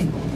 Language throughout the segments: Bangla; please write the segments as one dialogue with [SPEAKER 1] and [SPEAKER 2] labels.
[SPEAKER 1] México.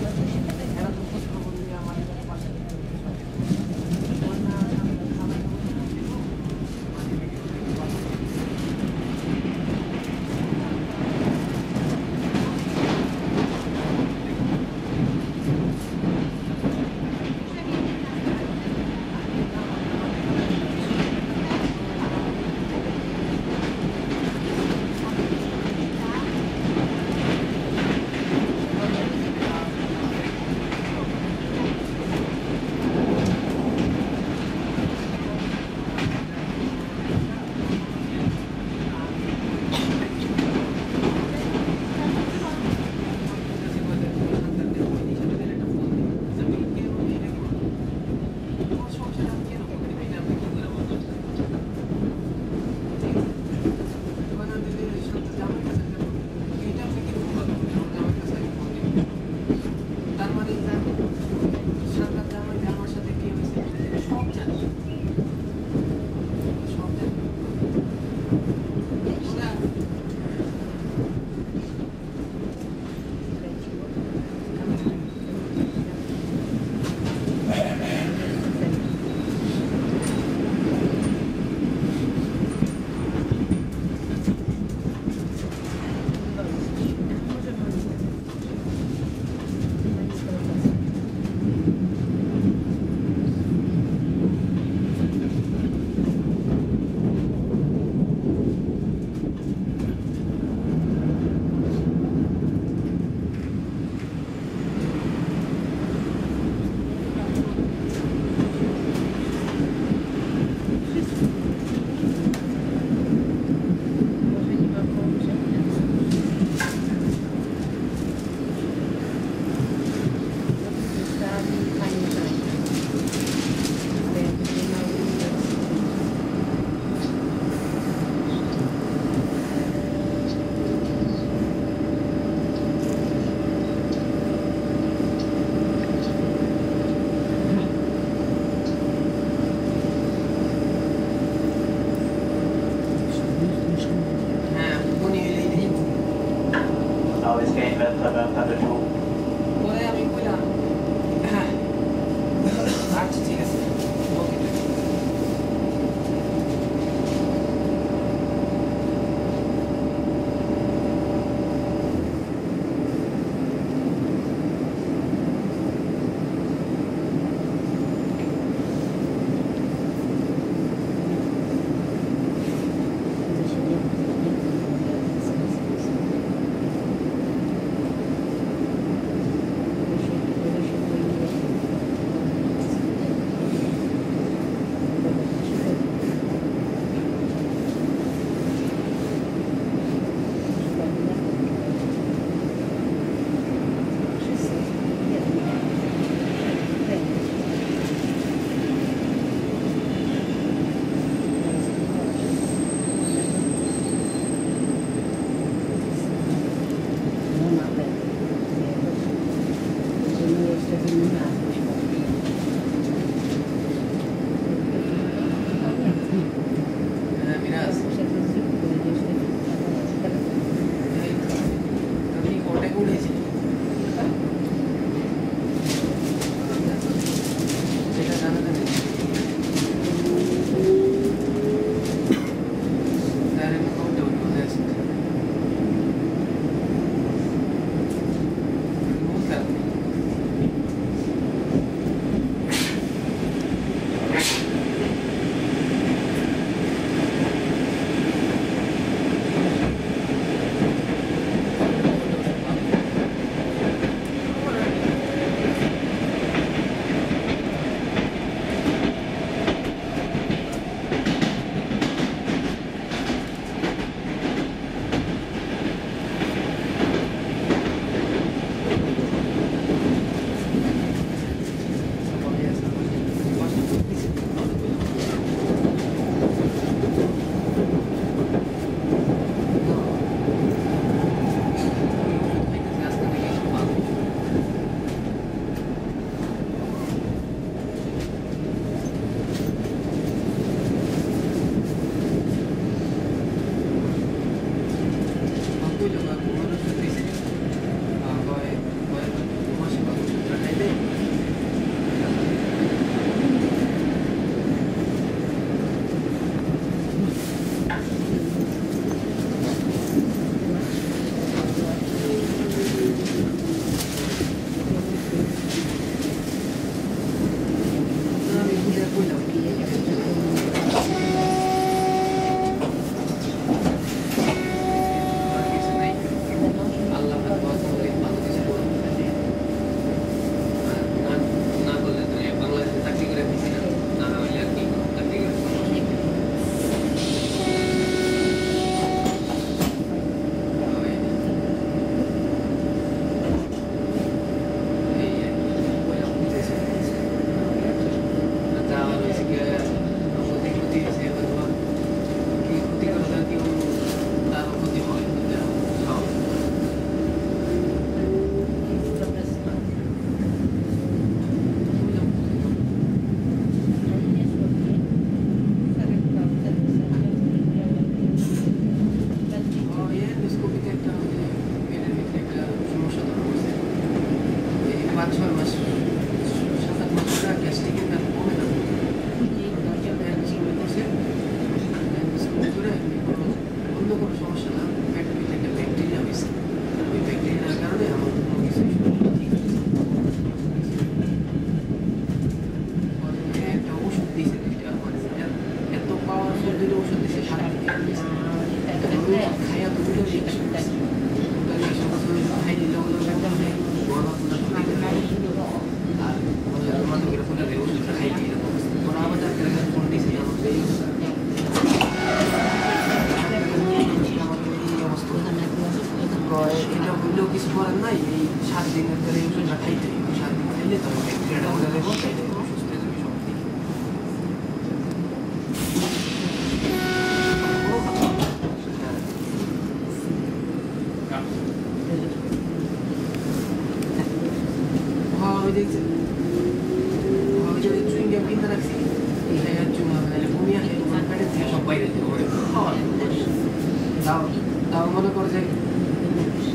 [SPEAKER 1] তাও তাও মনে করো যে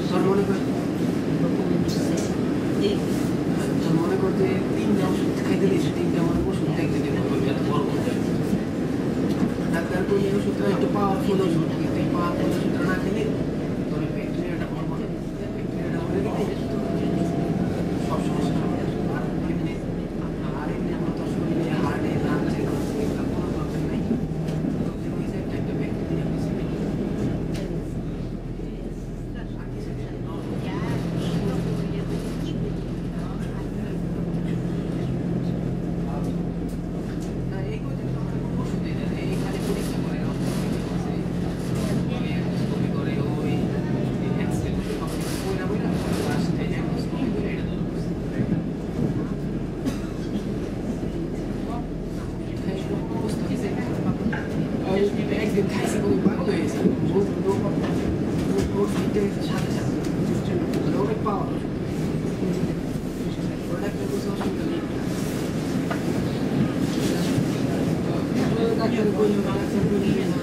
[SPEAKER 1] তোর মনে করে তোর মনে কর যে তিনটা ওষুধ খাইতে দিয়েছে, তিনটা মনে ওষুধ খাইতে দিয়েছে। ডাক্তার কোন ওষুধটা একটু পাওয়ার পাওয়ারফুল ওষুধ কিন্তু পাওয়ারফুল ওষুধটা না খেলে
[SPEAKER 2] Gracias.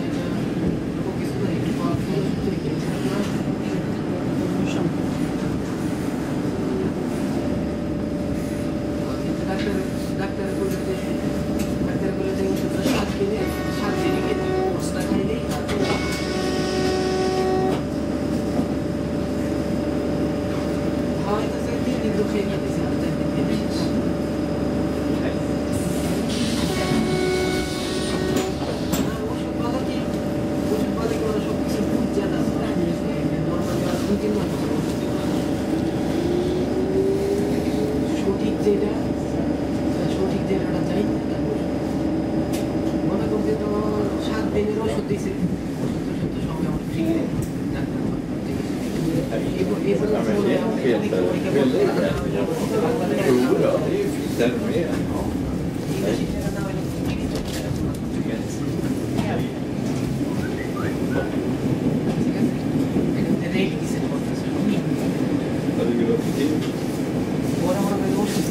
[SPEAKER 2] ställer.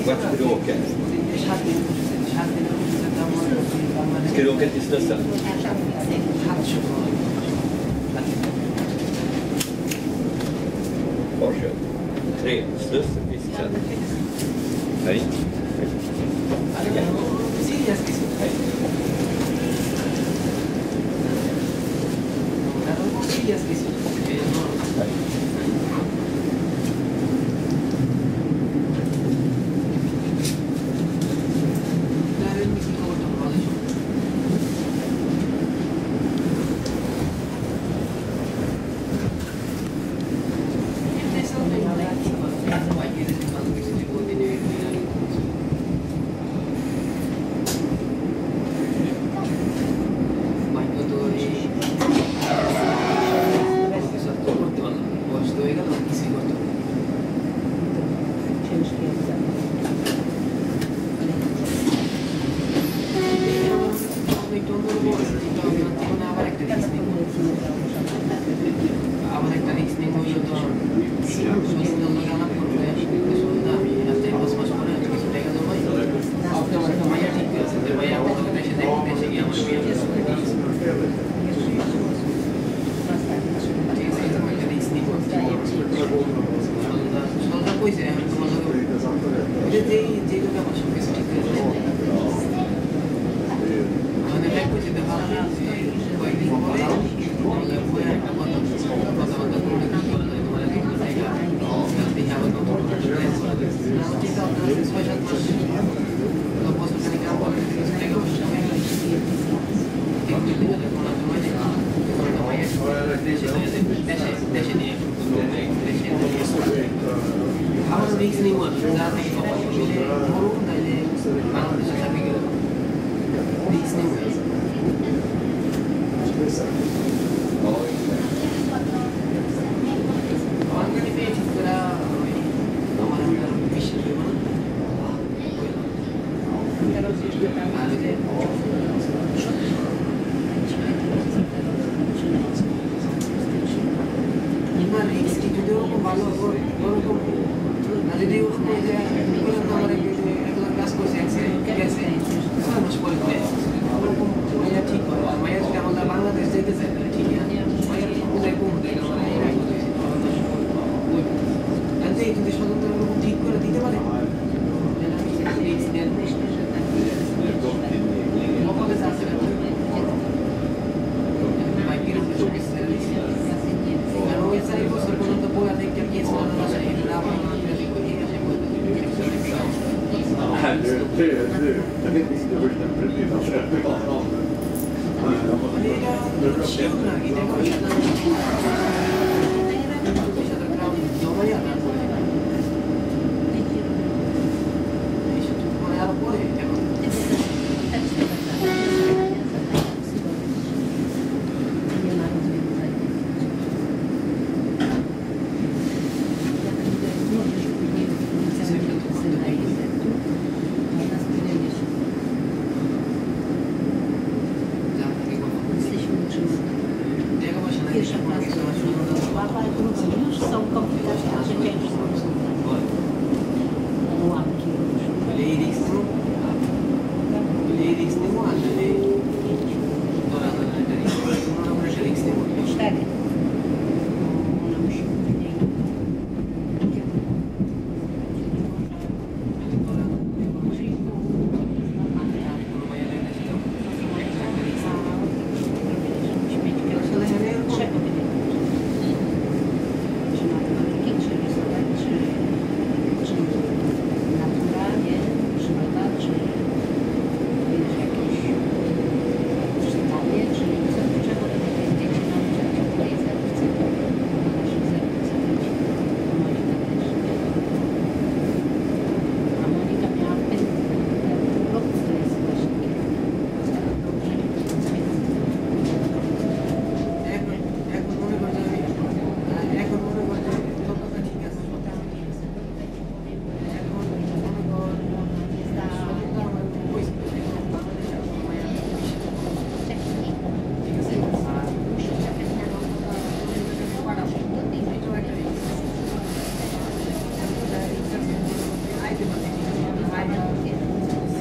[SPEAKER 2] Vart ska du åka? Ska du åka till Slussen? Tre. Slussen.
[SPEAKER 1] Sì, sì, perché non siamo tutti 是骗子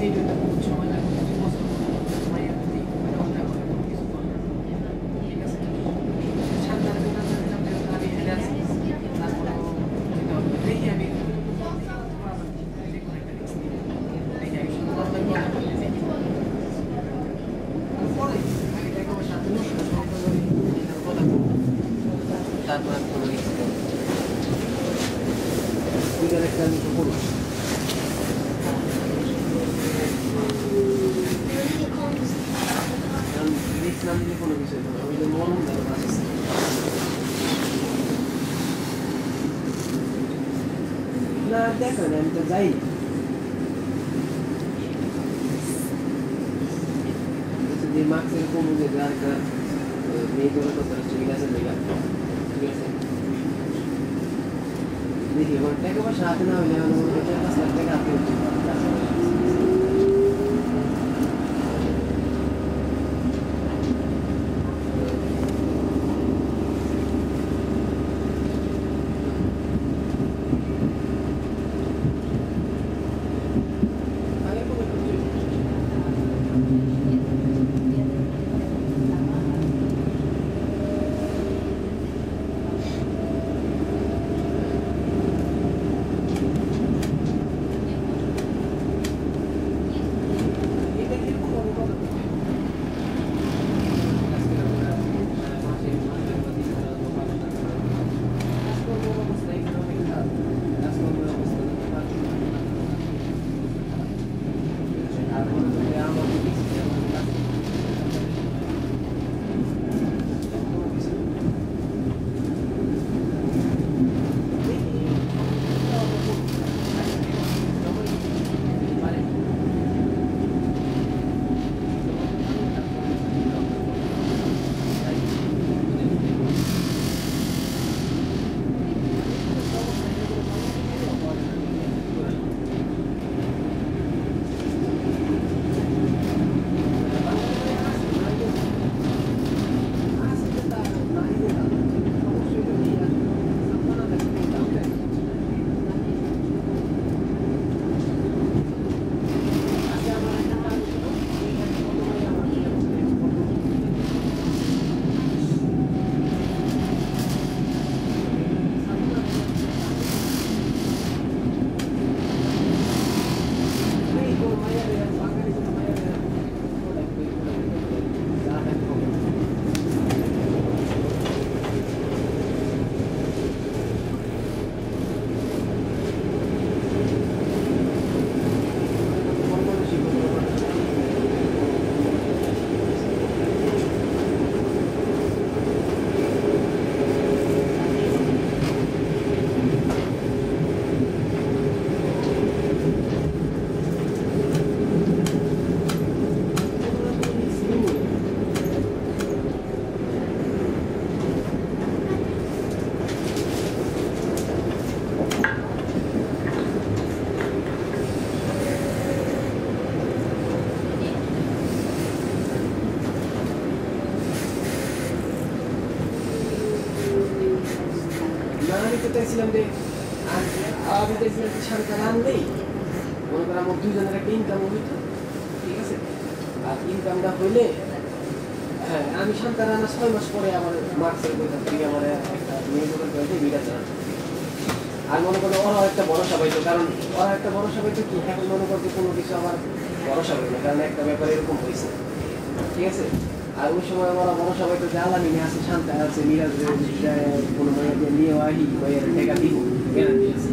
[SPEAKER 1] いるんだ right? চাইছিলাম যে আমি চাইছিলাম যে আনলেই। মনে করো আমার দুজনের একটা ইনকাম হইত, ঠিক আছে? আর ইনকামটা হইলে হ্যাঁ আমি সন্তান আনা ছয় মাস পরে আমার মার্কসের বইটা থেকে আমার একটা মেয়ে দোকান আর মনে করো ওরা একটা ভরসা পাইতো, কারণ ওরা একটা ভরসা পাইতো কি? এখন মনে করতে কোনো কিছু আমার ভরসা পাইতো কারণ একটা ব্যাপার এরকম হয়েছে ঠিক আছে? আর ওই সময় আমরা ভরসা পাইতো যে আল্লাহ নিয়ে আছে শান্তা আছে মিরাজ কোনো মেয়েকে নিয়ে আহি মেয়ের টেকা দিব গ্যারান্টি আছে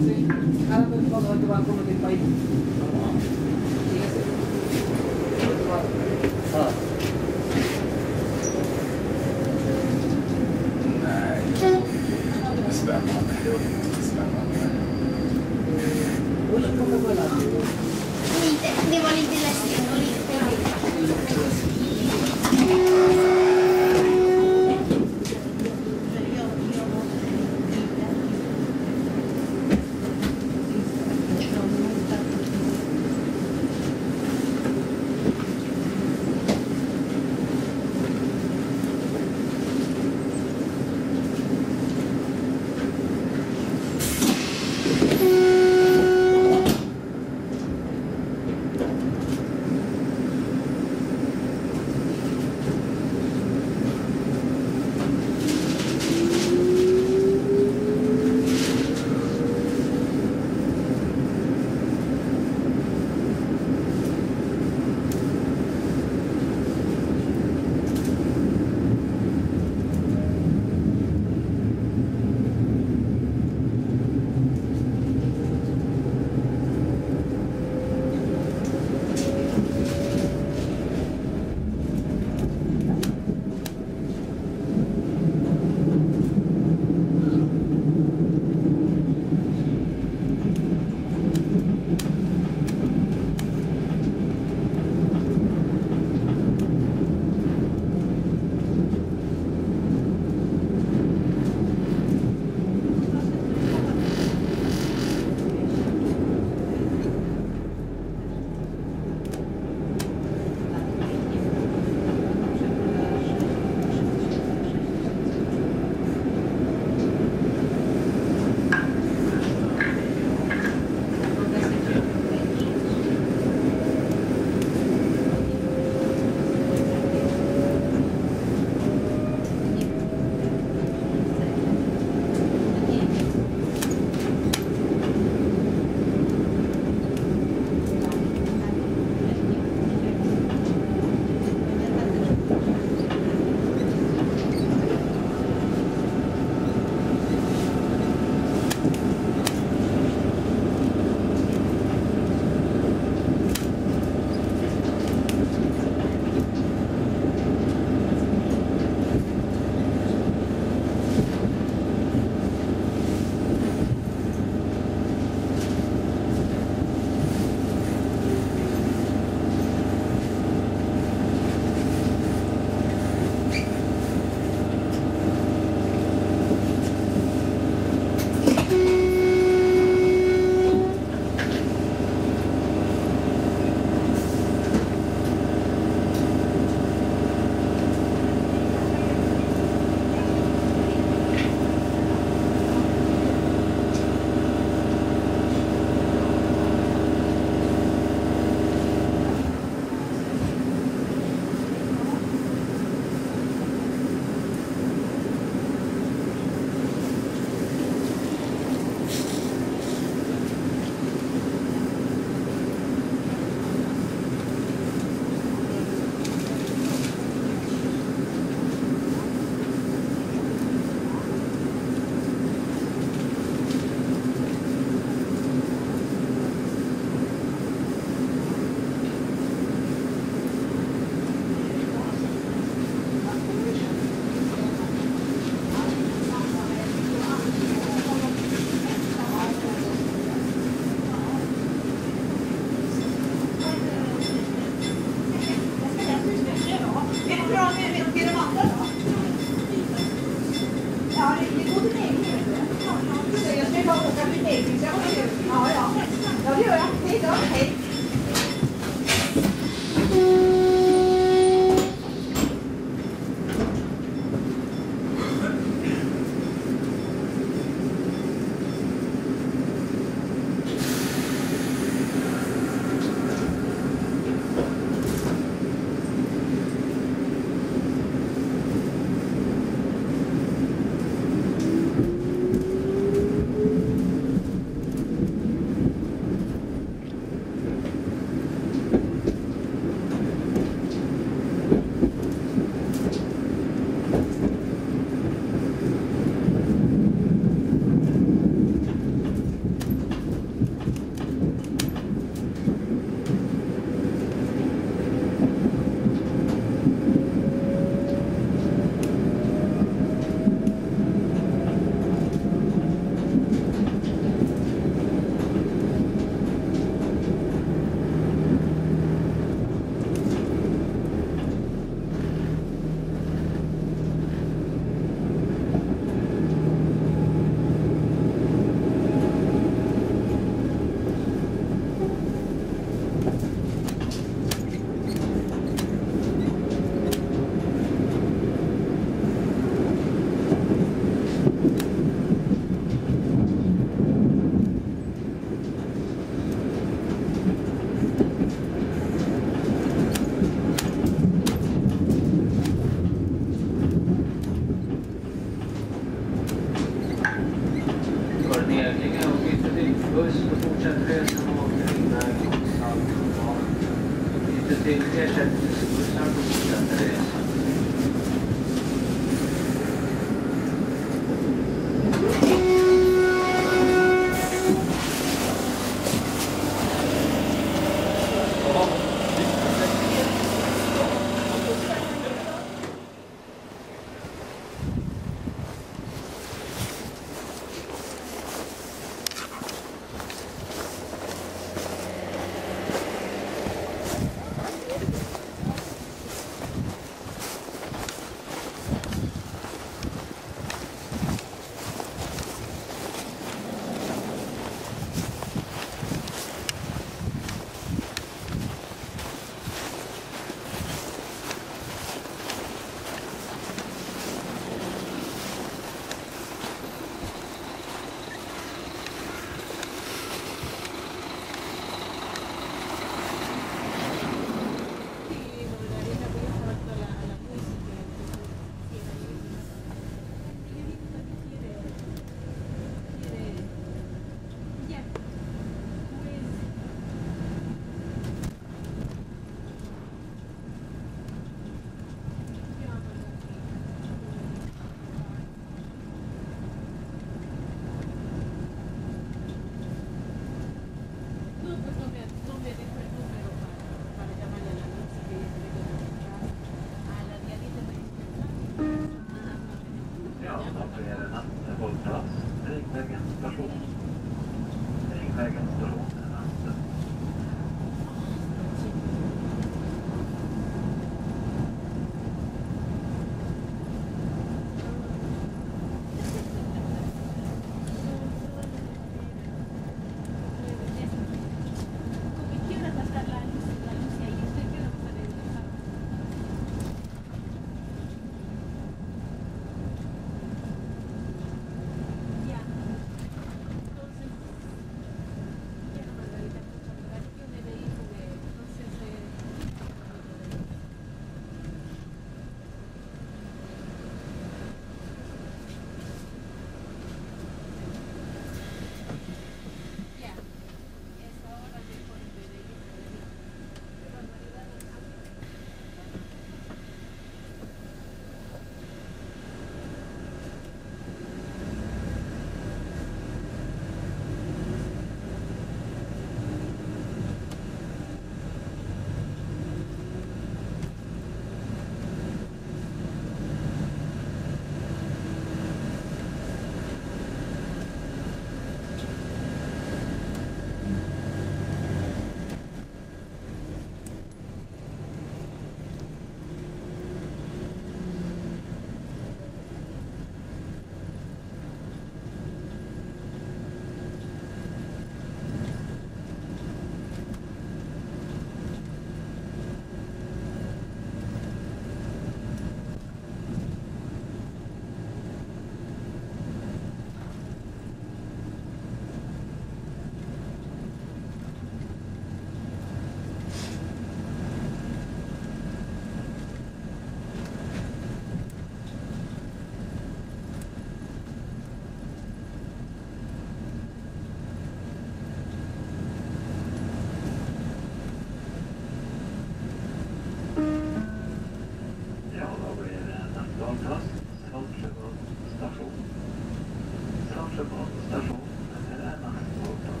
[SPEAKER 3] Station, station. Det här är Nattgatan.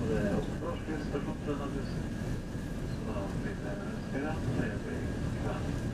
[SPEAKER 3] Och det är också fel. Så vi är skrämda, vi är.